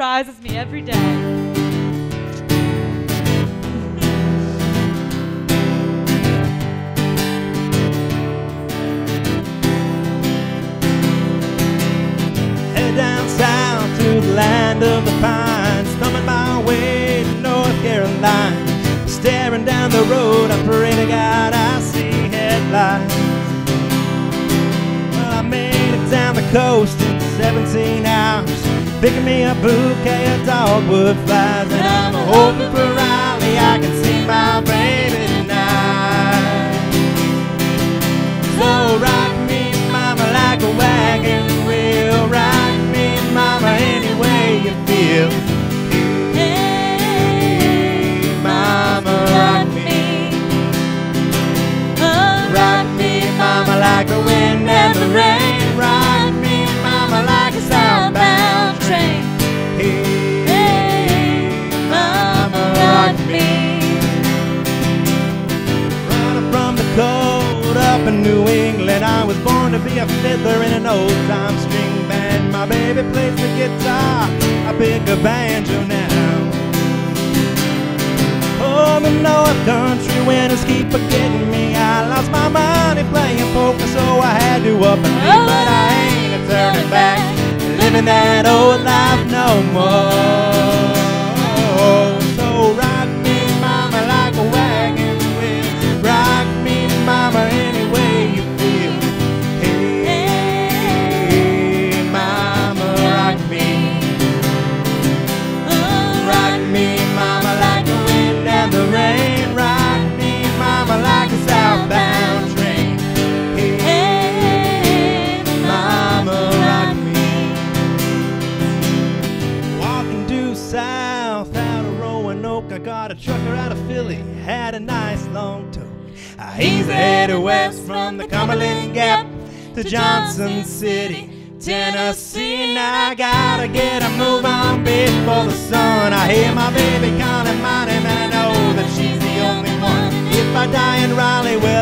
surprises me every day. Head down south to the land of the pines, thumbing my way to North Carolina. Staring down the road, I pray to God I see headlights. Well, I made it down the coast in 17 hours, picking me a bouquet of dogwood flies, and I'm hoping for Raleigh I can see my baby tonight. So rock me, mama, like a wagon wheel. Rock me, mama, any way you feel. Hey, mama, rock me. Rock me, mama, like the wind and the rain. In New England, I was born to be a fiddler in an old time string band. My baby plays the guitar, I pick a banjo now. Oh, the North Country winters keep forgetting me. I lost my money playing poker, so I had to up and leave. But I ain't a turning back, living that old life no more. I got a trucker out of Philly, had a nice long tow. Uh, He's headed west from the Cumberland Gap to Johnson City, Tennessee. Now I gotta get a move on before the sun. I hear my baby calling my name, and I know that she's the only one. If I die in Raleigh, well,